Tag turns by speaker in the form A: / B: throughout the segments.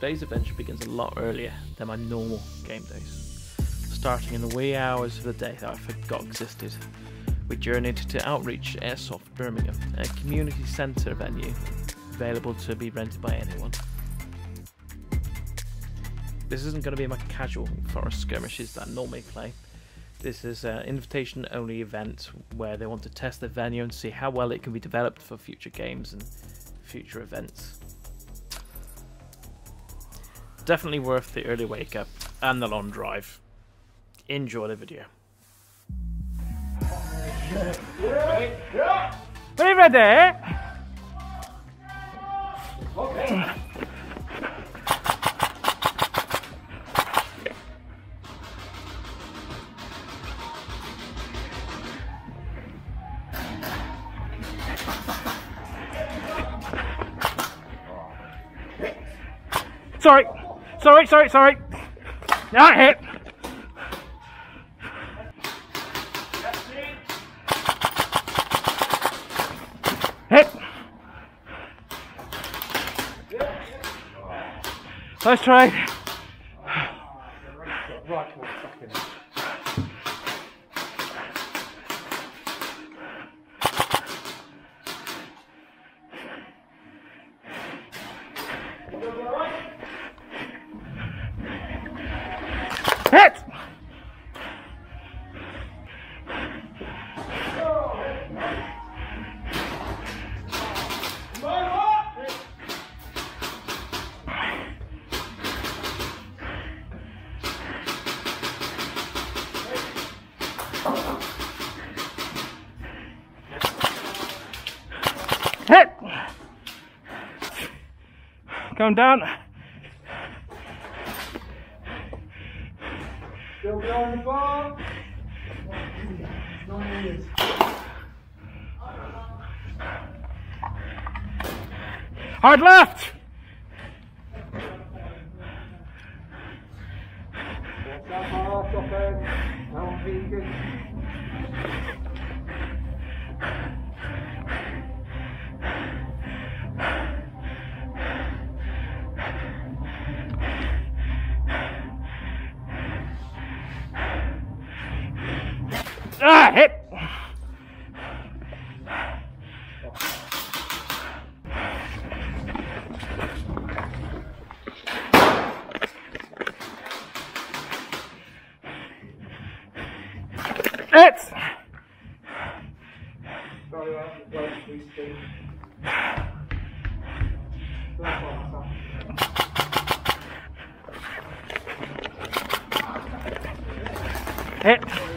A: Today's adventure begins a lot earlier than my normal game days, starting in the wee hours of the day that I forgot existed. We journeyed to Outreach Airsoft Birmingham, a community centre venue available to be rented by anyone. This isn't going to be my casual forest skirmishes that I normally play. This is an invitation only event where they want to test the venue and see how well it can be developed for future games and future events. Definitely worth the early wake up and the long drive. Enjoy the video.
B: You ready? Sorry, sorry, sorry, sorry. Not hit. Hit. Nice try. Hit. Hit. Going down.
C: Still going far.
B: Hard left. Ah, hit. Hit.
C: Sorry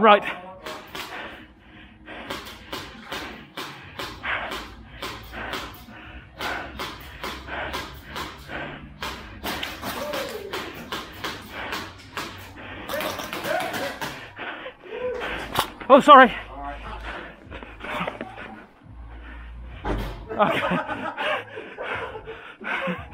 B: Right. Oh, sorry. Okay.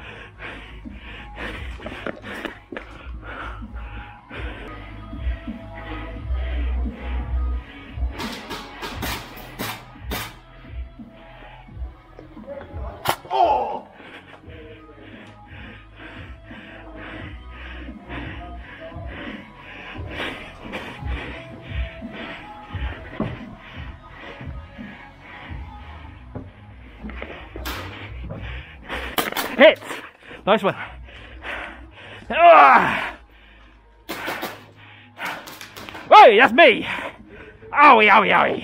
B: Hit! Nice one. Ah! Hey, that's me! Owie, owie, owie!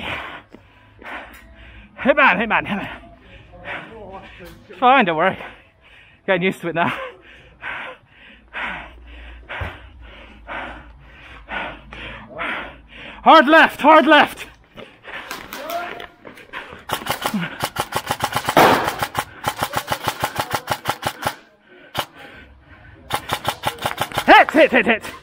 B: Hitman, hitman, hitman. It's fine, don't worry. Getting used to it now. Hard left, hard left! Hit, hit, hit, hit! Hit!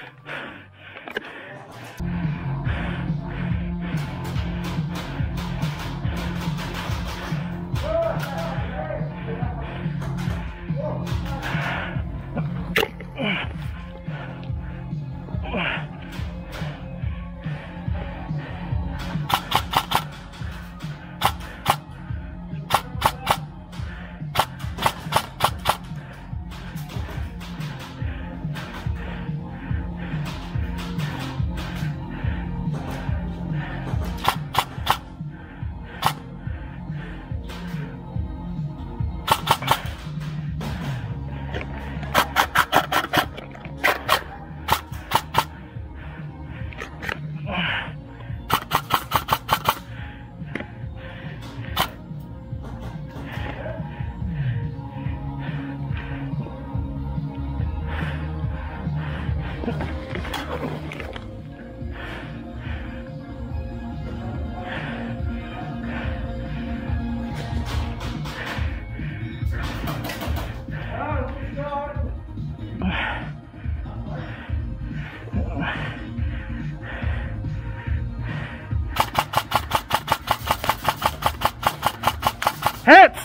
B: Hit!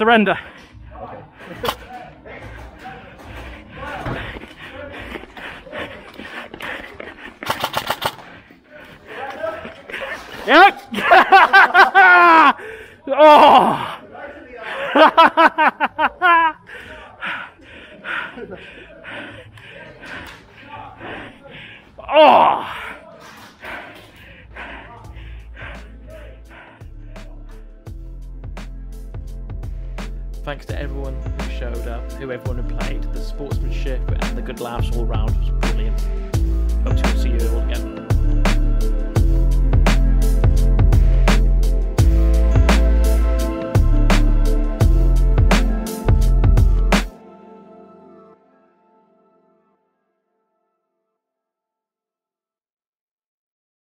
B: Surrender. Yep. oh. oh.
A: Thanks to everyone who showed up, who everyone who played. The sportsmanship and the good laughs all round was brilliant. Hope to see you all again.